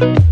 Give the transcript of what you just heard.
Thank